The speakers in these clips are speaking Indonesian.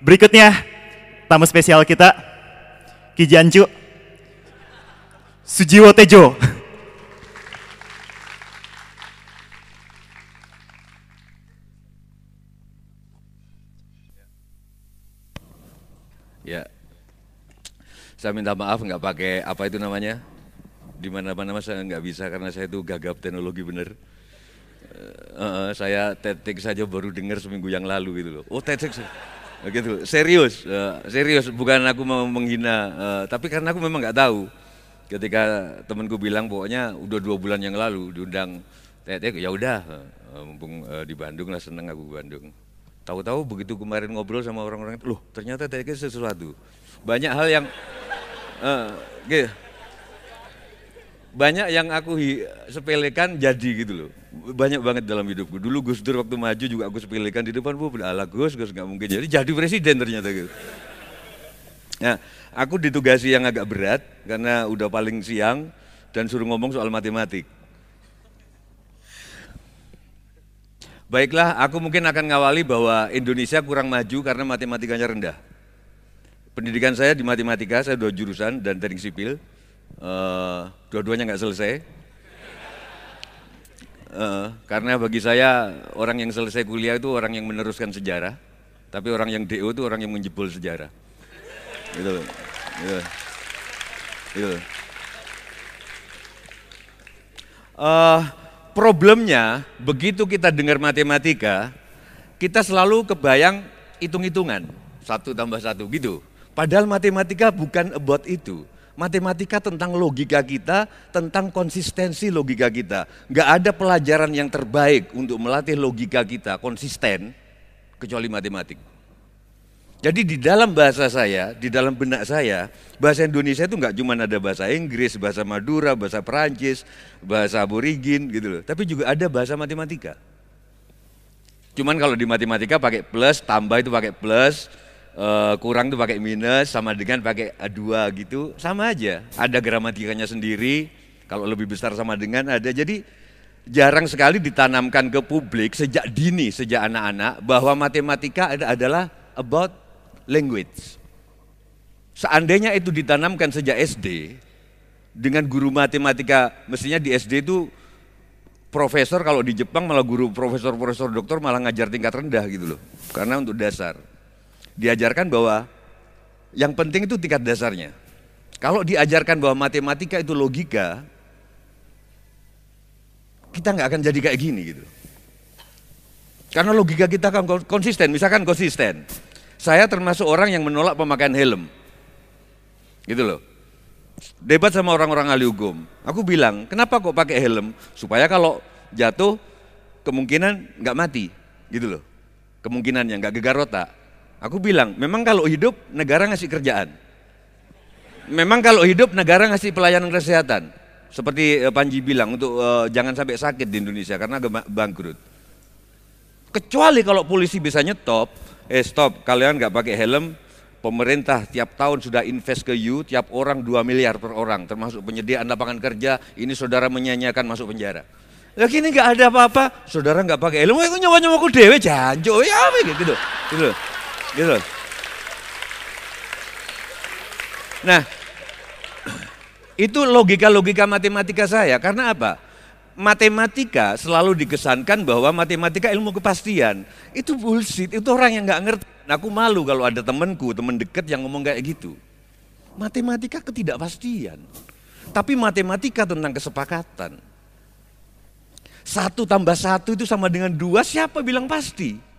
Berikutnya, tamu spesial kita, Ki Jancu, Sujiwo Tejo. Ya, saya minta maaf nggak pakai apa itu namanya di mana-mana saya nggak bisa karena saya itu gagap teknologi bener. Uh, saya tetik saja baru dengar seminggu yang lalu gitu loh. Oh tetik, gitu. Serius, uh, serius. Bukan aku mau menghina, uh, tapi karena aku memang nggak tahu. Ketika temanku bilang pokoknya udah dua bulan yang lalu diundang tetik, ya udah. Uh, mumpung uh, di Bandung lah seneng aku Bandung. Tahu-tahu begitu kemarin ngobrol sama orang-orang, loh ternyata tetik sesuatu. Banyak hal yang, uh, gitu banyak yang aku sepelekan jadi gitu loh. Banyak banget dalam hidupku. Dulu Gus Dur waktu maju juga aku sepelekan di depan, bu, ala Gus, Gus nggak mungkin jadi jadi presiden ternyata gitu. Nah, aku ditugasi yang agak berat karena udah paling siang dan suruh ngomong soal matematik. Baiklah, aku mungkin akan ngawali bahwa Indonesia kurang maju karena matematikanya rendah. Pendidikan saya di matematika, saya dua jurusan dan teknik sipil uh, dua-duanya nggak selesai. Uh, karena bagi saya orang yang selesai kuliah itu orang yang meneruskan sejarah, tapi orang yang DO itu orang yang menjebol sejarah. Gitu, gitu, gitu. Uh, problemnya begitu kita dengar matematika, kita selalu kebayang hitung-hitungan satu tambah satu gitu. Padahal matematika bukan about itu. Matematika tentang logika kita, tentang konsistensi logika kita. Gak ada pelajaran yang terbaik untuk melatih logika kita konsisten kecuali matematik. Jadi di dalam bahasa saya, di dalam benak saya, bahasa Indonesia itu nggak cuma ada bahasa Inggris, bahasa Madura, bahasa Perancis, bahasa aborigin gitu loh. Tapi juga ada bahasa matematika. Cuman kalau di matematika pakai plus, tambah itu pakai plus, uh, kurang tuh pakai minus sama dengan pakai dua gitu. Sama aja. Ada gramatikanya sendiri. Kalau lebih besar sama dengan ada. Jadi jarang sekali ditanamkan ke publik sejak dini sejak anak-anak bahwa matematika adalah about language. Seandainya itu ditanamkan sejak SD dengan guru matematika mestinya di SD itu profesor kalau di Jepang malah guru profesor-profesor doktor malah ngajar tingkat rendah gitu loh. Karena untuk dasar diajarkan bahwa yang penting itu tingkat dasarnya. Kalau diajarkan bahwa matematika itu logika, kita nggak akan jadi kayak gini gitu. Karena logika kita kan konsisten, misalkan konsisten. Saya termasuk orang yang menolak pemakaian helm. Gitu loh. Debat sama orang-orang ahli hukum. Aku bilang, kenapa kok pakai helm? Supaya kalau jatuh kemungkinan nggak mati. Gitu loh. Kemungkinannya nggak gegar otak. Aku bilang, memang kalau hidup negara ngasih kerjaan. Memang kalau hidup negara ngasih pelayanan kesehatan. Seperti eh, Panji bilang untuk uh, jangan sampai sakit di Indonesia karena bangkrut. Kecuali kalau polisi bisa nyetop, eh stop, kalian nggak pakai helm, pemerintah tiap tahun sudah invest ke you, tiap orang 2 miliar per orang, termasuk penyediaan lapangan kerja, ini saudara menyanyiakan masuk penjara. Lagi ini nggak ada apa-apa, saudara nggak pakai helm, itu nyawa ku dewe janjo, ya gitu, gitu. Gitu. Nah, itu logika-logika matematika saya. Karena apa? Matematika selalu dikesankan bahwa matematika ilmu kepastian. Itu bullshit, itu orang yang nggak ngerti. Nah, aku malu kalau ada temanku, teman dekat yang ngomong kayak gitu. Matematika ketidakpastian. Tapi matematika tentang kesepakatan. Satu tambah satu itu sama dengan dua, siapa bilang pasti?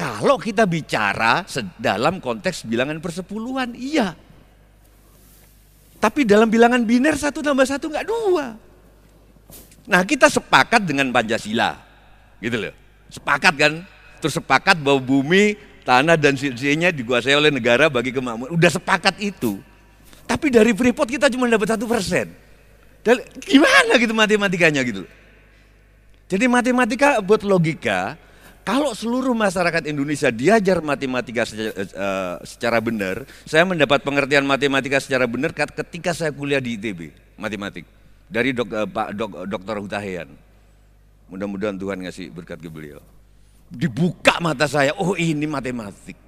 Kalau kita bicara dalam konteks bilangan persepuluhan, iya. Tapi dalam bilangan biner satu tambah satu nggak dua. Nah kita sepakat dengan Pancasila, gitu loh. Sepakat kan? Terus sepakat bahwa bumi, tanah dan sisinya dikuasai oleh negara bagi kemakmuran. Udah sepakat itu. Tapi dari Freeport kita cuma dapat satu persen. Gimana gitu matematikanya gitu. Jadi matematika buat logika, kalau seluruh masyarakat Indonesia diajar matematika secara, uh, secara benar, saya mendapat pengertian matematika secara benar ketika saya kuliah di ITB, matematik. Dari dok, uh, Pak dok, Dr. Hutahian. Mudah-mudahan Tuhan ngasih berkat ke beliau. Dibuka mata saya, oh ini matematik.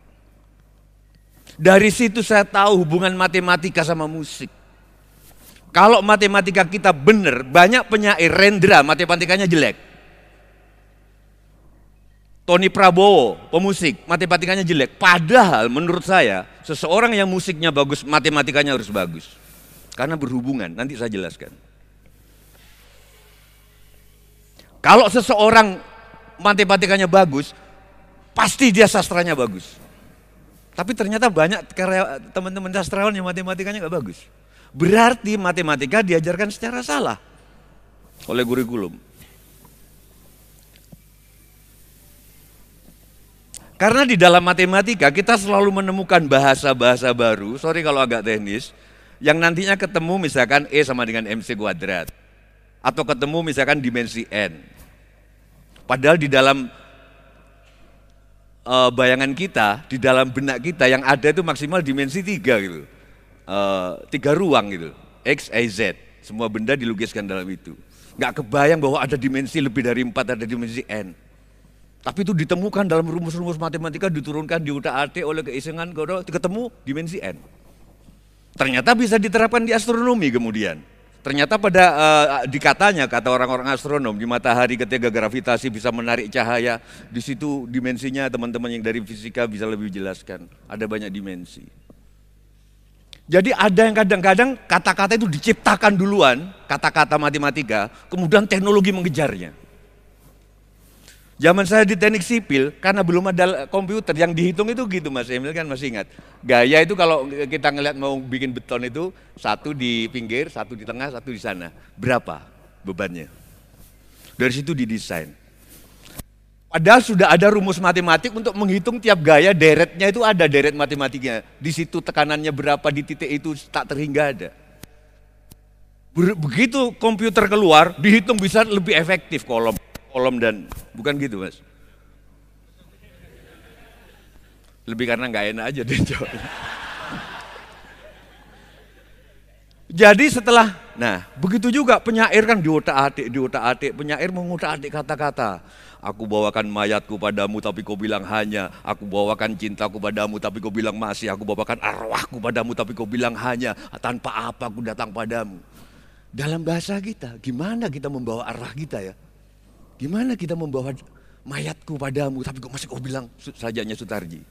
Dari situ saya tahu hubungan matematika sama musik. Kalau matematika kita benar, banyak penyair Rendra matematikanya jelek. Tony Prabowo, pemusik, matematikanya jelek. Padahal menurut saya, seseorang yang musiknya bagus, matematikanya harus bagus. Karena berhubungan, nanti saya jelaskan. Kalau seseorang matematikanya bagus, pasti dia sastranya bagus. Tapi ternyata banyak teman-teman sastrawan yang matematikanya nggak bagus. Berarti matematika diajarkan secara salah oleh kurikulum. Karena di dalam matematika kita selalu menemukan bahasa-bahasa baru, sorry kalau agak teknis, yang nantinya ketemu misalkan E sama dengan MC kuadrat. Atau ketemu misalkan dimensi N. Padahal di dalam uh, bayangan kita, di dalam benak kita yang ada itu maksimal dimensi tiga gitu. Uh, tiga ruang gitu. X, Y, Z. Semua benda dilukiskan dalam itu. Nggak kebayang bahwa ada dimensi lebih dari empat, ada dimensi N. Tapi itu ditemukan dalam rumus-rumus matematika diturunkan di utak-atik oleh keisengan ketemu dimensi n. Ternyata bisa diterapkan di astronomi kemudian. Ternyata pada uh, dikatanya kata orang-orang astronom di matahari ketika gravitasi bisa menarik cahaya, di situ dimensinya teman-teman yang dari fisika bisa lebih jelaskan. Ada banyak dimensi. Jadi ada yang kadang-kadang kata-kata itu diciptakan duluan, kata-kata matematika, kemudian teknologi mengejarnya. Zaman saya di teknik sipil, karena belum ada komputer, yang dihitung itu gitu Mas Emil kan masih ingat. Gaya itu kalau kita ngeliat mau bikin beton itu, satu di pinggir, satu di tengah, satu di sana. Berapa bebannya? Dari situ didesain. Padahal sudah ada rumus matematik untuk menghitung tiap gaya deretnya itu ada deret matematiknya. Di situ tekanannya berapa di titik itu tak terhingga ada. Begitu komputer keluar, dihitung bisa lebih efektif kolom kolom dan bukan gitu mas. Lebih karena nggak enak aja deh jawabnya. Jadi setelah, nah begitu juga penyair kan di otak atik, di otak atik, penyair mengutak atik kata-kata. Aku bawakan mayatku padamu tapi kau bilang hanya. Aku bawakan cintaku padamu tapi kau bilang masih. Aku bawakan arwahku padamu tapi kau bilang hanya. Tanpa apa aku datang padamu. Dalam bahasa kita, gimana kita membawa arwah kita ya? Gimana kita membawa mayatku padamu, tapi kok masih kau bilang sajanya Sutarji.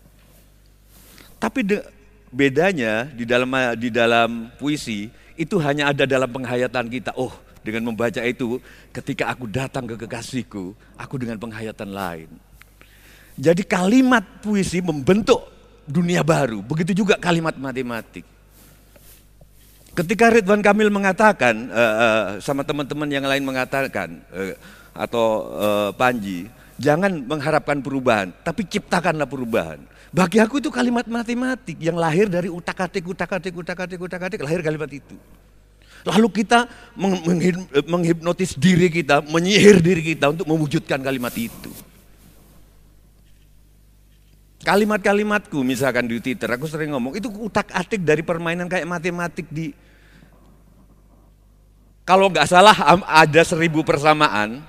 Tapi de, bedanya di dalam di dalam puisi itu hanya ada dalam penghayatan kita. Oh, dengan membaca itu, ketika aku datang ke kekasihku, aku dengan penghayatan lain. Jadi kalimat puisi membentuk dunia baru. Begitu juga kalimat matematik. Ketika Ridwan Kamil mengatakan uh, uh, sama teman-teman yang lain mengatakan, uh, atau uh, Panji, jangan mengharapkan perubahan, tapi ciptakanlah perubahan. Bagi aku itu kalimat matematik yang lahir dari utak-atik, utak-atik, utak-atik, utak-atik, lahir kalimat itu. Lalu kita menghipnotis diri kita, menyihir diri kita untuk mewujudkan kalimat itu. Kalimat-kalimatku misalkan di Twitter, aku sering ngomong, itu utak-atik dari permainan kayak matematik di... Kalau nggak salah ada seribu persamaan,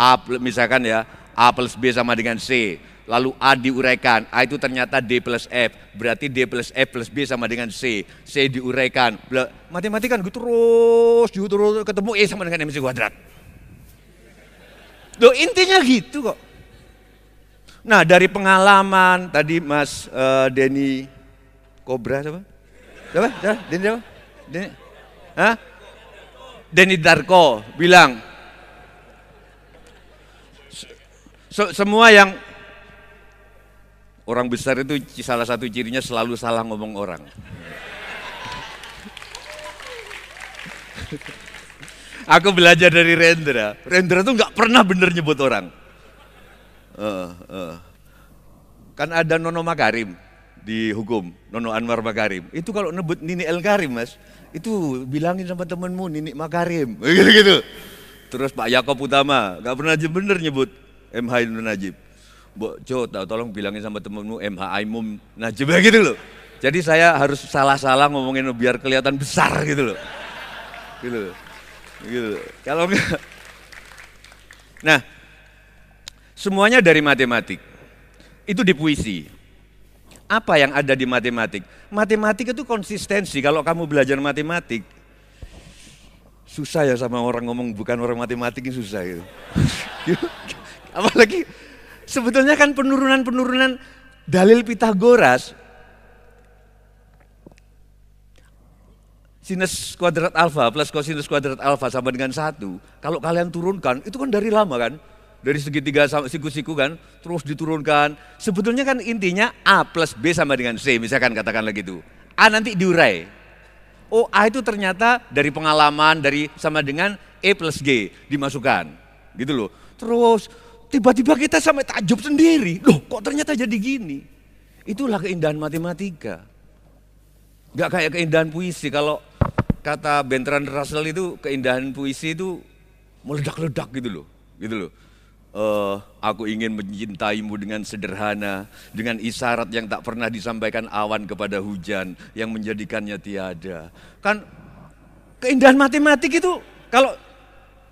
A misalkan ya, A plus B sama dengan C. Lalu A diuraikan, A itu ternyata D plus F. Berarti D plus F plus B sama dengan C. C diuraikan. Matematika gitu terus, terus ketemu E sama dengan MC kuadrat. Loh intinya gitu kok. Nah dari pengalaman tadi Mas uh, Denny Kobra? Siapa? Siapa? Denny siapa? Denny? Hah? Denny Darko bilang So, semua yang orang besar itu salah satu cirinya selalu salah ngomong orang. Aku belajar dari Rendra. Rendra tuh nggak pernah bener nyebut orang. Uh, uh. Kan ada Nono Makarim di hukum, Nono Anwar Makarim. Itu kalau nebut Nini El Karim mas, itu bilangin sama temenmu Nini Makarim. Gitu-gitu. Terus Pak Yakob Utama, nggak pernah bener nyebut MH Ibnu Najib. Mbok Jo, tolong bilangin sama temenmu MH Aimum Najib gitu loh. Jadi saya harus salah-salah ngomongin biar kelihatan besar gitu loh. Gitu. Gitu. Kalau enggak Nah, Semuanya dari matematik. Itu di puisi. Apa yang ada di matematik? Matematik itu konsistensi. Kalau kamu belajar matematik, susah ya sama orang ngomong bukan orang matematik ini susah gitu. Apalagi sebetulnya kan penurunan-penurunan dalil Pitagoras sinus kuadrat alfa plus kosinus kuadrat alfa sama dengan satu. Kalau kalian turunkan, itu kan dari lama kan? Dari segitiga siku-siku kan, terus diturunkan. Sebetulnya kan intinya A plus B sama dengan C, misalkan katakanlah gitu. A nanti diurai. Oh A itu ternyata dari pengalaman, dari sama dengan E plus G dimasukkan. Gitu loh. Terus tiba-tiba kita sampai takjub sendiri. Loh kok ternyata jadi gini. Itulah keindahan matematika. Gak kayak keindahan puisi. Kalau kata Bertrand Russell itu keindahan puisi itu meledak-ledak gitu loh. Gitu loh. Uh, aku ingin mencintaimu dengan sederhana, dengan isyarat yang tak pernah disampaikan awan kepada hujan, yang menjadikannya tiada. Kan keindahan matematik itu kalau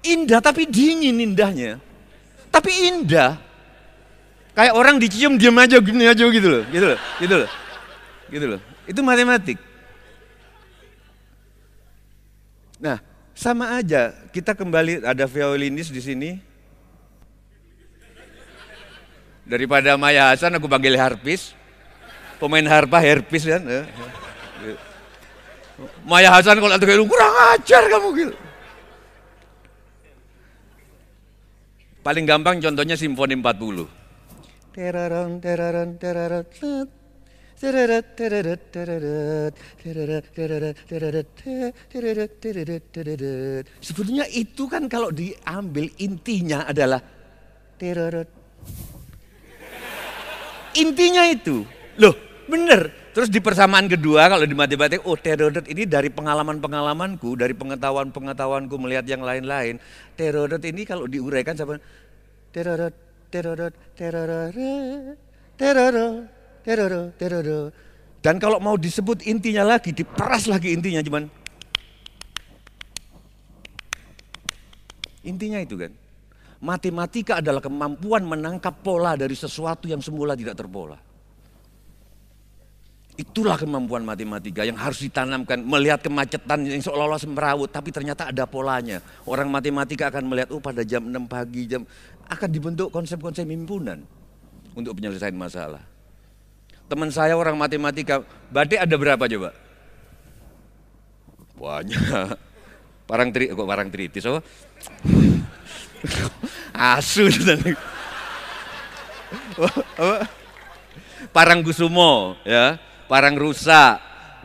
indah tapi dingin indahnya. Tapi indah. Kayak orang dicium diam aja gini aja gitu loh, gitu loh, gitu loh. Gitu loh. Itu matematik. Nah, sama aja. Kita kembali ada violinis di sini. Daripada Maya Hasan aku panggil harpis. Pemain harpa herpis kan. Ya. Maya Hasan kalau kayak kurang ajar kamu gitu. Paling gampang contohnya simfoni 40. Teraran, teraran, teraran, Sebetulnya itu kan kalau diambil intinya adalah Intinya itu. Loh, bener. Terus di persamaan kedua kalau di matematik, oh terodet ini dari pengalaman-pengalamanku, dari pengetahuan-pengetahuanku melihat yang lain-lain. Terodet ini kalau diuraikan sama terodet, terodet, terodet, terodet, teroro, teroro. Dan kalau mau disebut intinya lagi, diperas lagi intinya cuman. Intinya itu kan. Matematika adalah kemampuan menangkap pola dari sesuatu yang semula tidak terpola. Itulah kemampuan matematika yang harus ditanamkan. Melihat kemacetan yang seolah-olah semrawut, tapi ternyata ada polanya. Orang matematika akan melihat, oh pada jam 6 pagi, jam akan dibentuk konsep-konsep himpunan untuk penyelesaian masalah. Teman saya orang matematika, batik ada berapa coba? Banyak. Parang tri, kok parang tritis apa? Asu Parang Kusumo ya, parang rusa,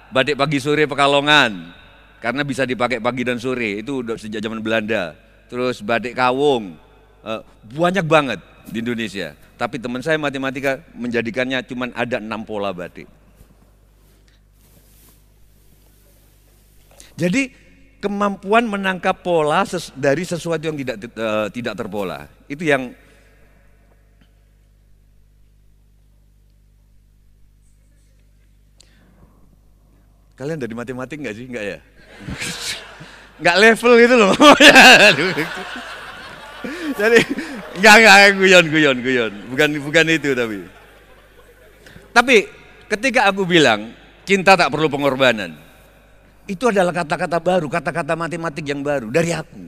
batik pagi sore Pekalongan karena bisa dipakai pagi dan sore itu sejak zaman Belanda. Terus batik kawung eh, banyak banget di Indonesia. Tapi teman saya matematika menjadikannya cuma ada enam pola batik. Jadi kemampuan menangkap pola dari sesuatu yang tidak uh, tidak terpola itu yang kalian dari matematik nggak sih nggak ya nggak level gitu loh jadi Enggak, enggak, guyon, guyon, guyon. Bukan bukan itu tapi. Tapi ketika aku bilang cinta tak perlu pengorbanan. Itu adalah kata-kata baru, kata-kata matematik yang baru dari aku.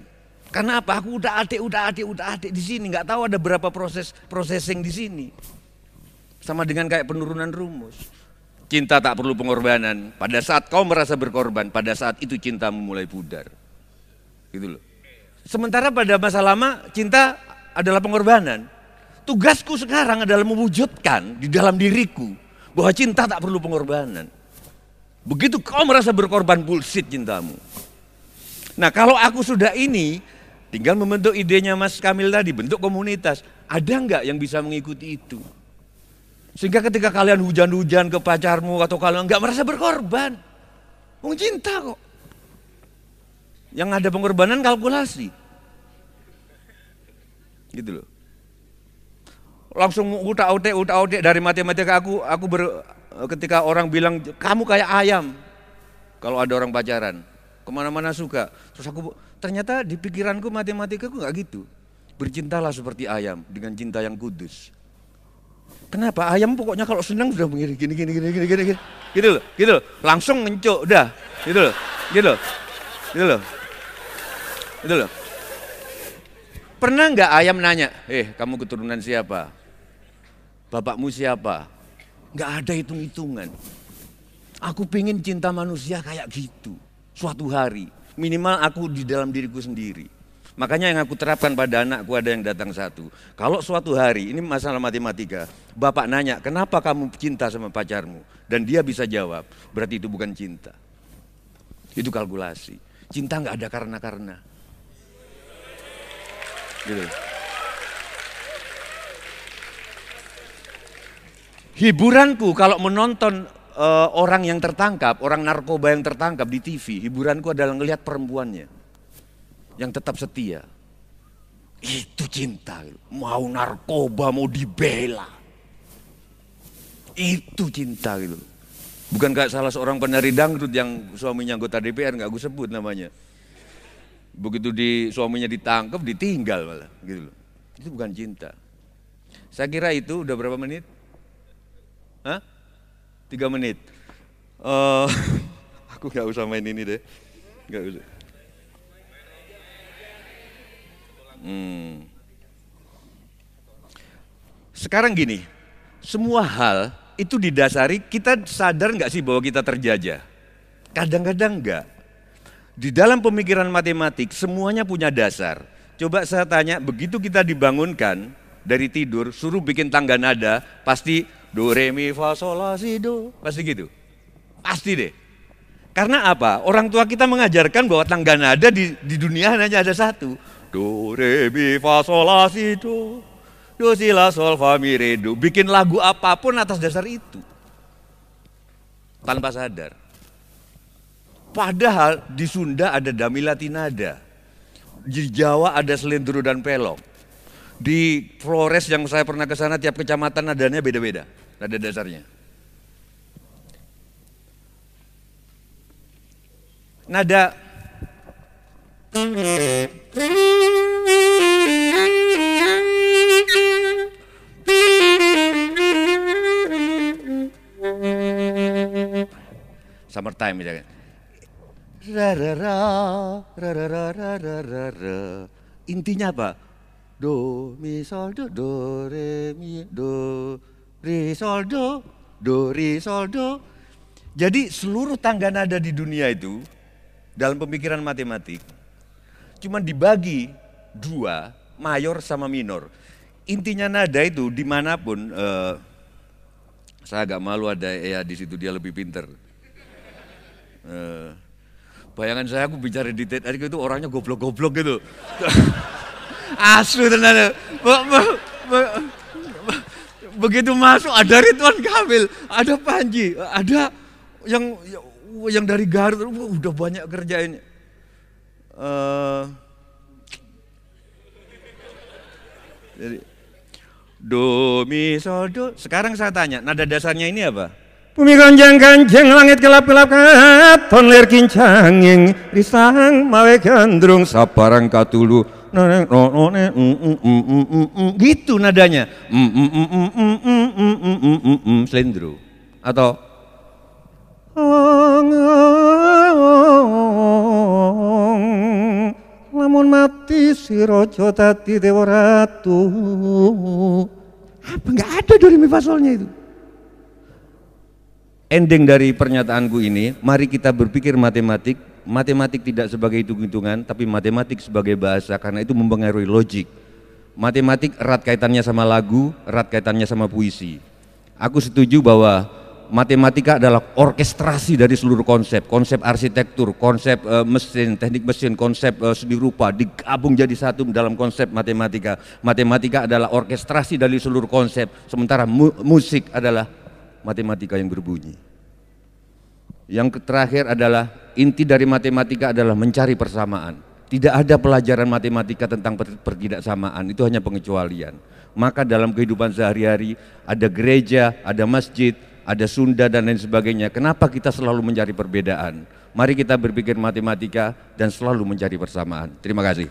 Karena apa? Aku udah adik, udah adik, udah adik di sini. Nggak tahu ada berapa proses processing di sini. Sama dengan kayak penurunan rumus. Cinta tak perlu pengorbanan. Pada saat kau merasa berkorban, pada saat itu cintamu mulai pudar. Gitu loh. Sementara pada masa lama cinta adalah pengorbanan. Tugasku sekarang adalah mewujudkan di dalam diriku bahwa cinta tak perlu pengorbanan. Begitu kau merasa berkorban bullshit cintamu. Nah kalau aku sudah ini, tinggal membentuk idenya Mas Kamil tadi, bentuk komunitas. Ada nggak yang bisa mengikuti itu? Sehingga ketika kalian hujan-hujan ke pacarmu atau kalian nggak merasa berkorban. Mau cinta kok. Yang ada pengorbanan kalkulasi. Gitu loh. Langsung utak utek utak utek dari matematika aku aku ber, ketika orang bilang kamu kayak ayam kalau ada orang pacaran ke mana-mana suka terus aku ternyata di pikiranku matematika aku nggak gitu Bercintalah seperti ayam dengan cinta yang kudus. Kenapa? Ayam pokoknya kalau senang sudah begini, gini, gini, gini, gini, gini, gini. Gitu loh, gitu loh. Langsung ngencuk, udah. Gitu loh, gitu loh. Gitu loh. Gitu loh. Pernah nggak ayam nanya, eh kamu keturunan siapa? Bapakmu siapa? Nggak ada hitung-hitungan. Aku pingin cinta manusia kayak gitu. Suatu hari. Minimal aku di dalam diriku sendiri. Makanya yang aku terapkan pada anakku ada yang datang satu. Kalau suatu hari, ini masalah matematika, bapak nanya, kenapa kamu cinta sama pacarmu? Dan dia bisa jawab, berarti itu bukan cinta. Itu kalkulasi. Cinta nggak ada karena-karena. Gitu. Hiburanku kalau menonton uh, orang yang tertangkap, orang narkoba yang tertangkap di TV, hiburanku adalah ngelihat perempuannya yang tetap setia. Itu cinta. Mau narkoba, mau dibela. Itu cinta gitu. Bukan kayak salah seorang penari dangdut yang suaminya anggota DPR, nggak gue sebut namanya. Begitu di suaminya ditangkap, ditinggal malah gitu loh. Itu bukan cinta. Saya kira itu udah berapa menit? Hah? Tiga menit. Uh, aku nggak usah main ini deh. Nggak usah. Hmm. Sekarang gini, semua hal itu didasari kita sadar nggak sih bahwa kita terjajah? Kadang-kadang enggak. Di dalam pemikiran matematik semuanya punya dasar. Coba saya tanya, begitu kita dibangunkan dari tidur, suruh bikin tangga nada, pasti do re mi fa sol la si do, pasti gitu. Pasti deh. Karena apa? Orang tua kita mengajarkan bahwa tangga nada di, di dunia hanya ada satu. Do, re, mi, fa, sol, la, si, do. Do, si, la, sol, fa, mi, re, do. Bikin lagu apa pun atas dasar itu. Tanpa sadar. Padahal di Sunda ada damilati nada. Di Jawa ada selendro dan pelok. Di Flores yang saya pernah ke sana tiap kecamatan nadanya beda-beda. Nada dasarnya. Nada Summertime misalnya. Ra ra ra ra ra ra ra ra ra ra. Intinya apa? Do mi sol do do re mi do re sol do do re sol do. Jadi seluruh tangga nada di dunia itu dalam pemikiran matematik cuma dibagi dua, mayor sama minor. Intinya nada itu di mana pun, uh, saya agak malu ada ya di situ dia lebih pinter. Uh, bayangan saya aku bicara di TED itu orangnya goblok-goblok gitu. Asu tenan. Begitu masuk ada Ridwan Kamil, ada Panji, ada yang yang dari Garut, udah banyak kerjain. Uh, jadi do mi sol do. Sekarang saya tanya, nada dasarnya ini apa? Bumi gonjang ganjeng langit gelap gelap katon lir kincanging risang mawe gandrung saparang katulu gitu nadanya selendro atau lamun mati si rojo tadi dewa ratu. Apa nggak ada dari mi fasolnya itu? Ending dari pernyataanku ini mari kita berpikir matematik. Matematik tidak sebagai hitung-hitungan tapi matematik sebagai bahasa karena itu mempengaruhi logik. Matematik erat kaitannya sama lagu erat kaitannya sama puisi. Aku setuju bahwa matematika adalah orkestrasi dari seluruh konsep, konsep arsitektur, konsep uh, mesin, teknik mesin, konsep uh, seni rupa digabung jadi satu dalam konsep matematika. Matematika adalah orkestrasi dari seluruh konsep, sementara mu musik adalah matematika yang berbunyi. Yang terakhir adalah inti dari matematika adalah mencari persamaan. Tidak ada pelajaran matematika tentang pertidaksamaan, itu hanya pengecualian. Maka dalam kehidupan sehari-hari ada gereja, ada masjid, ada Sunda dan lain sebagainya. Kenapa kita selalu mencari perbedaan? Mari kita berpikir matematika dan selalu mencari persamaan. Terima kasih.